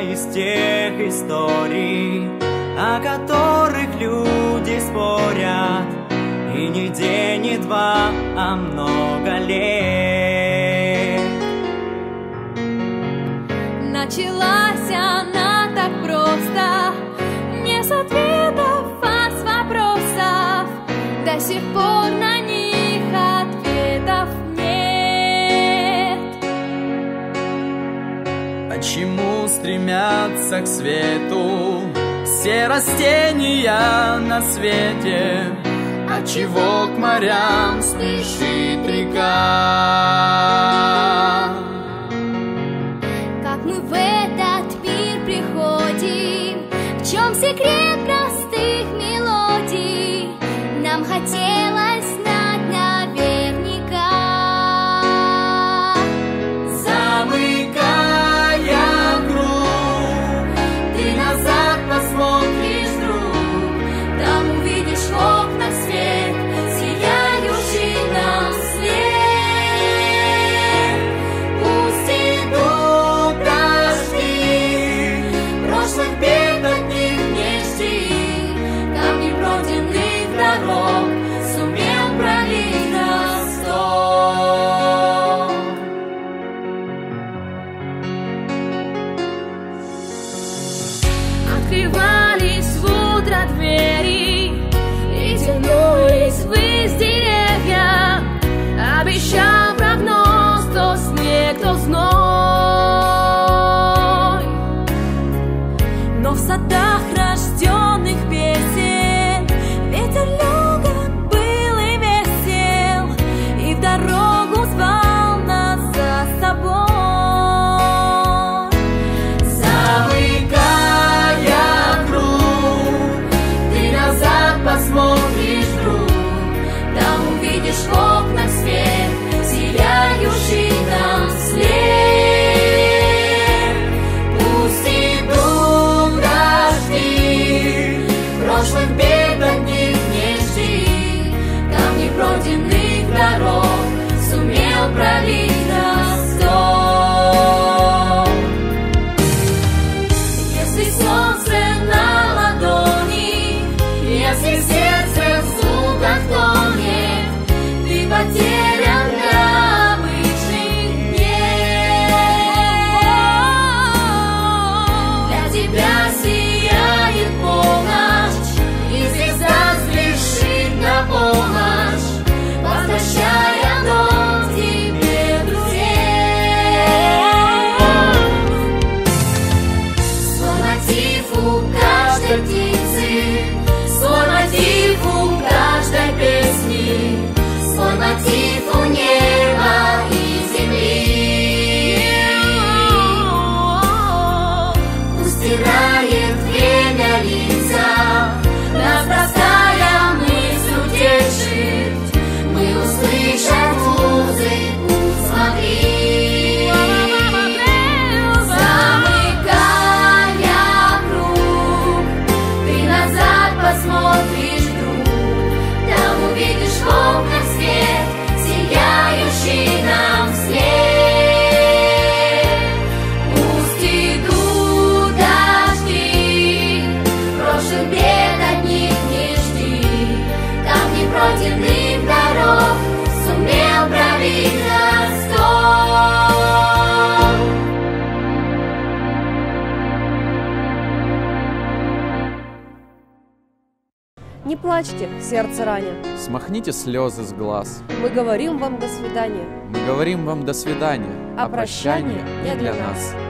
из тех историй, о которых люди спорят, и не день, не два, а много лет. Началась она так просто, не с ответов, а с вопросов, до сих пор на Почему стремятся к свету все растения на свете? А чего к морям спешит река? Открывались в утро двери. И тянулись ввысь деревья Обещал прогноз то снег, то зной. Но в садах рожденных песен Ветер прошлых бед от них не жди, камни пройденных дорог сумел Ростов. Не плачьте, сердце раня. Смахните слезы с глаз. Мы говорим вам до свидания. Мы говорим вам до свидания, А прощание не для нас.